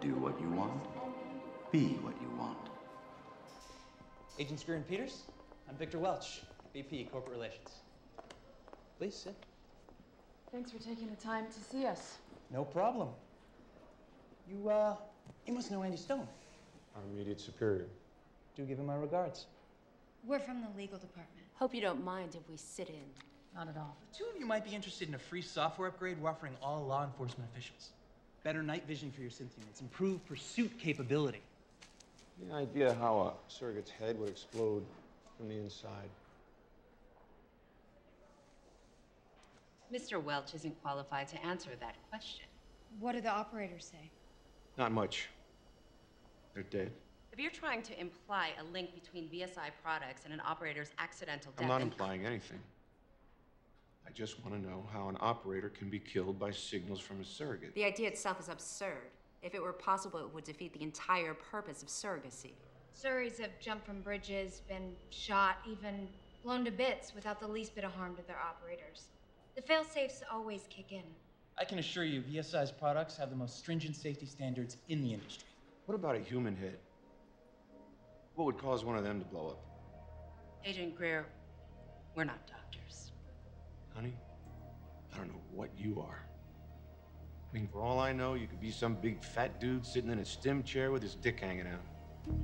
Do what you want. Be what you want. Agent Greer and Peters, I'm Victor Welch, VP Corporate Relations. Please sit. Thanks for taking the time to see us. No problem. You, uh, you must know Andy Stone. Our immediate superior. Do give him my regards. We're from the legal department. Hope you don't mind if we sit in. Not at all. The two of you might be interested in a free software upgrade we're offering all law enforcement officials. Better night vision for your synth units, improved pursuit capability. Any idea how a surrogate's head would explode from the inside? Mr. Welch isn't qualified to answer that question. What do the operators say? Not much. They're dead. If you're trying to imply a link between VSI products and an operator's accidental death, I'm not implying anything. I just want to know how an operator can be killed by signals from a surrogate. The idea itself is absurd. If it were possible, it would defeat the entire purpose of surrogacy. Surries have jumped from bridges, been shot, even blown to bits without the least bit of harm to their operators. The fail-safes always kick in. I can assure you, VSI's products have the most stringent safety standards in the industry. What about a human head? What would cause one of them to blow up? Agent Greer, we're not doctors. Honey, I don't know what you are. I mean, for all I know, you could be some big fat dude sitting in a stim chair with his dick hanging out.